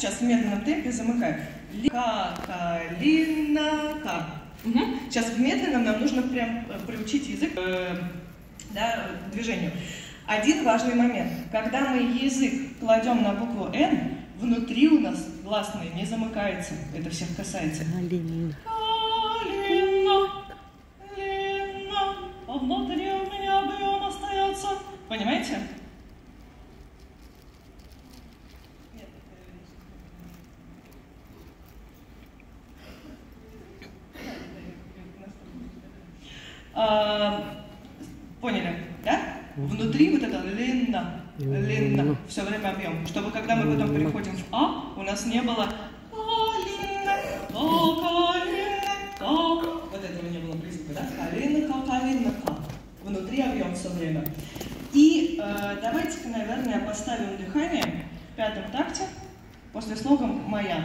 сейчас в медленном темпе замыкаем. Ли, ка, ка, ли, на, ка. Мгм. Сейчас в медленном нам нужно прям э, приучить язык э, да, движению. Один важный момент. Когда мы язык кладем на букву «Н», внутри у нас гласные не замыкается. Это всех касается. Калина. Калина, Лина, а внутри у меня объем остается. Понимаете? Поняли, да? Внутри вот это линна, линна, все время объем, чтобы когда мы потом переходим в А, у нас не было калина, калина, ка. Вот этого не было приступа, да? Калина, ка, калина, ка. Внутри объем все время. И э, давайте-ка, наверное, поставим дыхание в пятом такте после слога «моя».